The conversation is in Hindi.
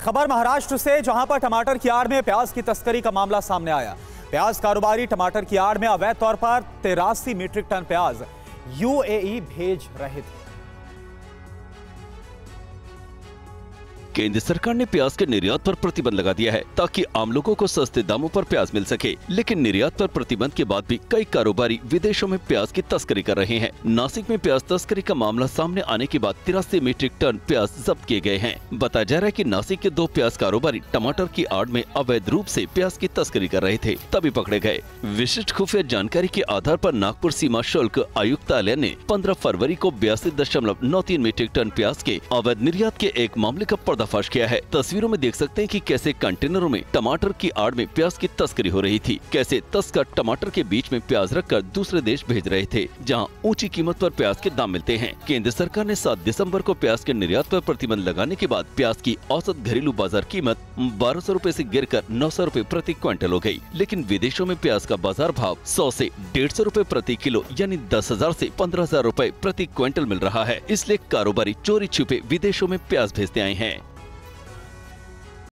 खबर महाराष्ट्र से, जहाँ पर टमाटर की आड़ में प्याज की तस्करी का मामला सामने आया। प्याज कारोबारी टमाटर की आड़ में अवैध तौर पर तिरासी मीट्रिक टन प्याज यूएई भेज रहे थे। केंद्र सरकार ने प्याज के निर्यात पर प्रतिबंध लगा दिया है ताकि आम लोगों को सस्ते दामों पर प्याज मिल सके। लेकिन निर्यात पर प्रतिबंध के बाद भी कई कारोबारी विदेशों में प्याज की तस्करी कर रहे हैं। नासिक में प्याज तस्करी का मामला सामने आने के बाद तिरासी मीट्रिक टन प्याज जब्त किए गए हैं। बताया जा रहा है की नासिक के दो प्याज कारोबारी टमाटर की आड़ में अवैध रूप ऐसी प्याज की तस्करी कर रहे थे, तभी पकड़े गए। विशिष्ट खुफिया जानकारी के आधार आरोप नागपुर सीमा शुल्क आयुक्तालय ने पंद्रह फरवरी को बयासी मीट्रिक टन प्याज के अवैध निर्यात के एक मामले का पर्दाफाश किया है। तस्वीरों में देख सकते हैं कि कैसे कंटेनरों में टमाटर की आड़ में प्याज की तस्करी हो रही थी। कैसे तस्कर टमाटर के बीच में प्याज रखकर दूसरे देश भेज रहे थे, जहाँ ऊँची कीमत पर प्याज के दाम मिलते हैं। केंद्र सरकार ने 7 दिसंबर को प्याज के निर्यात पर प्रतिबंध लगाने के बाद प्याज की औसत घरेलू बाज़ार कीमत बारह सौ रूपए ऐसी गिर कर नौ सौ रूपए प्रति क्विंटल हो गई लेकिन विदेशों में प्याज का बाज़ार भाव सौ ऐसी डेढ़ सौ रूपए प्रति किलो, यानी दस हज़ार ऐसी पंद्रह हज़ार रूपए प्रति क्विंटल मिल रहा है। इसलिए कारोबारी चोरी छुपे विदेशों में प्याज भेजते आए हैं।